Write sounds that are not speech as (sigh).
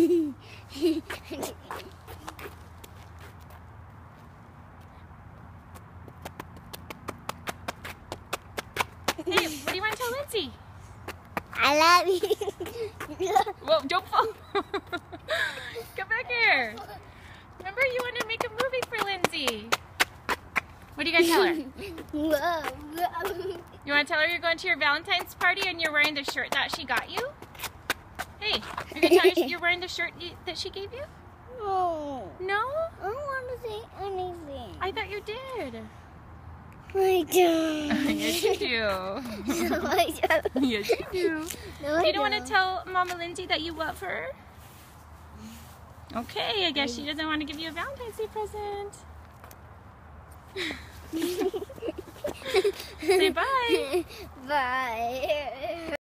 Hey, what do you want to tell Lindsay? I love you. Whoa, don't fall. (laughs) Come back here. Remember, you want to make a movie for Lindsay. What are you going to tell her? (laughs) Whoa. You want to tell her you're going to your Valentine's party and you're wearing the shirt that she got you? Hey, you're going to tell her you're wearing the shirt you, that she gave you? No. No? I don't want to say anything. I thought you did. I (laughs) don't. yes, you do. No, I don't. yes, you do. (laughs) No, I You don't want to tell Mama Lindsay that you love her? Okay, I guess she doesn't want to give you a Valentine's Day present. (laughs) Say bye. Bye.